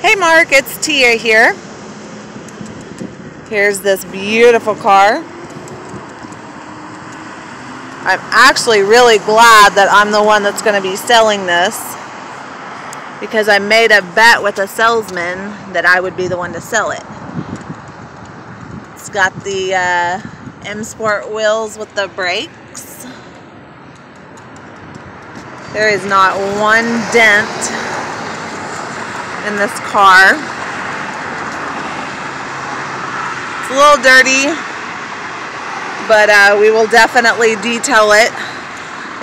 Hey Mark, it's Tia here. Here's this beautiful car. I'm actually really glad that I'm the one that's going to be selling this because I made a bet with a salesman that I would be the one to sell it. It's got the uh, M Sport wheels with the brakes. There is not one dent in this car. It's a little dirty, but uh, we will definitely detail it.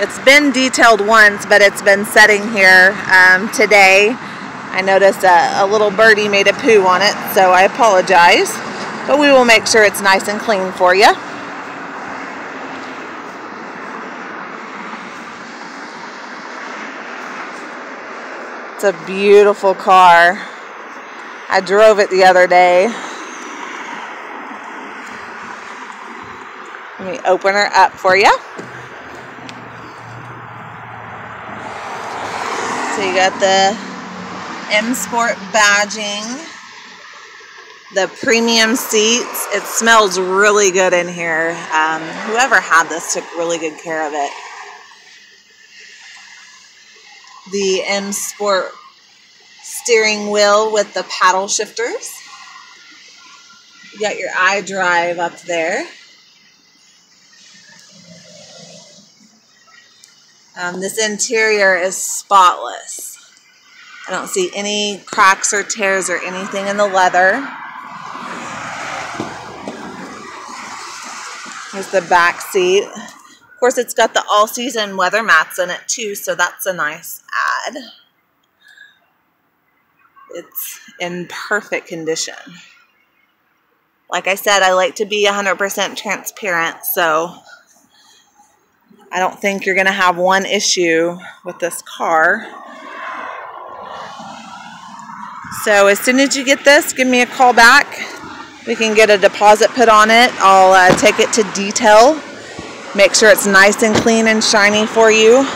It's been detailed once, but it's been setting here um, today. I noticed a, a little birdie made a poo on it, so I apologize. But we will make sure it's nice and clean for you. It's a beautiful car. I drove it the other day. Let me open her up for you. So you got the M Sport badging, the premium seats. It smells really good in here. Um, whoever had this took really good care of it the M Sport steering wheel with the paddle shifters. You got your iDrive up there. Um, this interior is spotless. I don't see any cracks or tears or anything in the leather. Here's the back seat. Of course, it's got the all-season weather mats in it too, so that's a nice add. It's in perfect condition. Like I said, I like to be 100% transparent, so I don't think you're going to have one issue with this car. So as soon as you get this, give me a call back. We can get a deposit put on it. I'll uh, take it to detail Make sure it's nice and clean and shiny for you.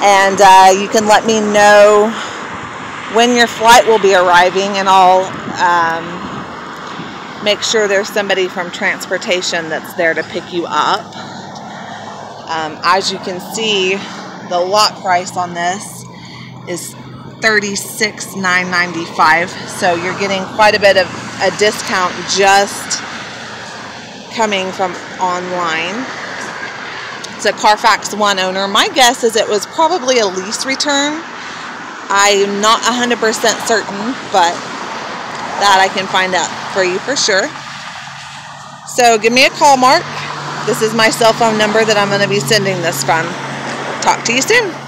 And uh, you can let me know when your flight will be arriving and I'll um, make sure there's somebody from transportation that's there to pick you up. Um, as you can see, the lot price on this is $36,995. So you're getting quite a bit of a discount just coming from online. It's a Carfax One owner. My guess is it was probably a lease return. I'm not 100% certain, but that I can find out for you for sure. So give me a call, Mark. This is my cell phone number that I'm going to be sending this from. Talk to you soon.